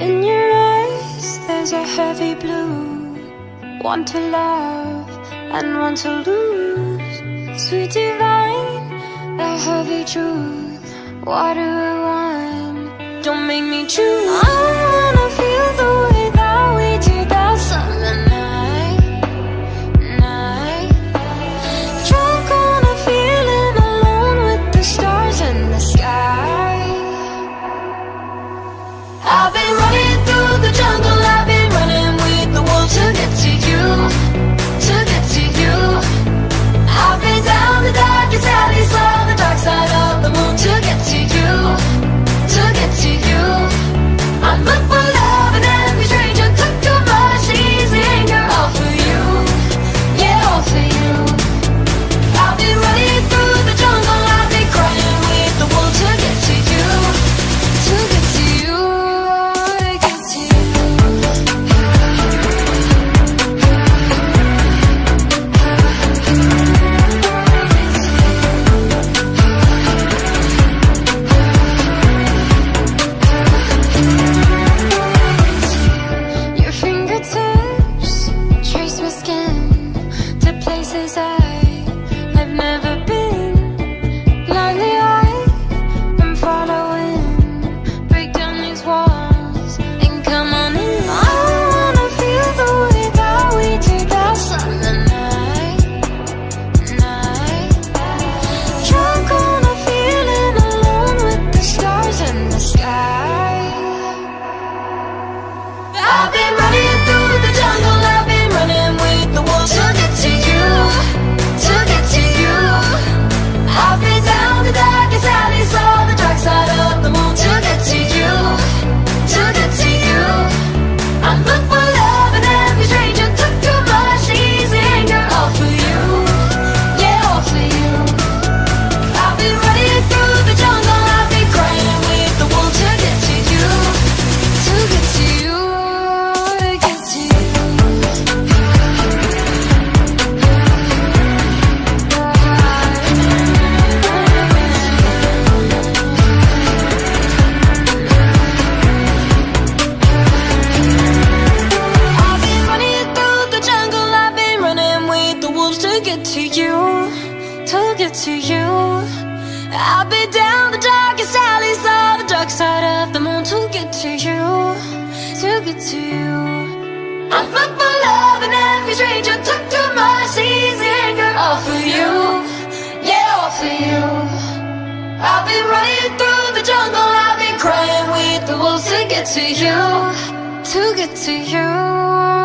In your eyes there's a heavy blue. One to love and one to lose. Sweet divine, a heavy truth. Why do I want? Don't make me choose. I wanna feel the way that we did that summer night Night. Drunk on a feeling alone with the stars in the sky. I've been get to you. I'll be down the darkest alleys of the dark side of the moon To get to you, to get to you. I'm fucked for love and every stranger took too much easy girl All for you, yeah all for you. I've been running through the jungle. I've been crying with the wolves To get to you, to get to you.